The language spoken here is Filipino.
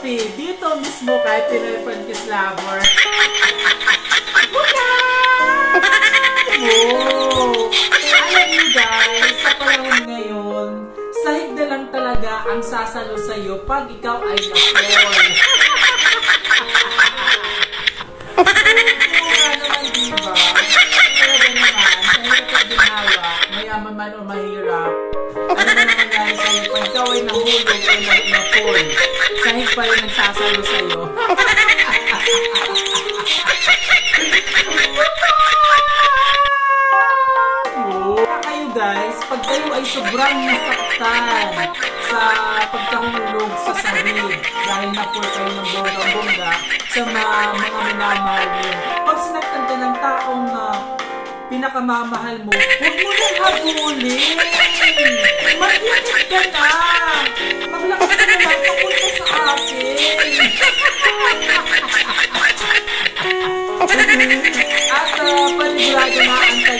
Shopee. Dito mismo kay Pinoy Francis Labor. Oh! Alam niyo guys, sa panahon ngayon, sahig na lang talaga ang sasalo sa'yo pag ikaw ay naman, diba? Talaga naman, sa hirap at mayaman man o mahirap, pag ikaw ay nahulog o na- na-fall? Sahig pa rin nagsasalo sa'yo. Kayo guys, pag kayo ay sobrang nasaktan sa pagkahulog sa sahig dahil na-fall kayo ng bongga-bongga sa mga, mga minamahal. Pag sinaktan ka ng taong uh, pinakamamahal mo, huwag mo nang habulin. Maglakad ka na. Maglakad ka na lang papunta sa akin. At uh, panigurado na antayin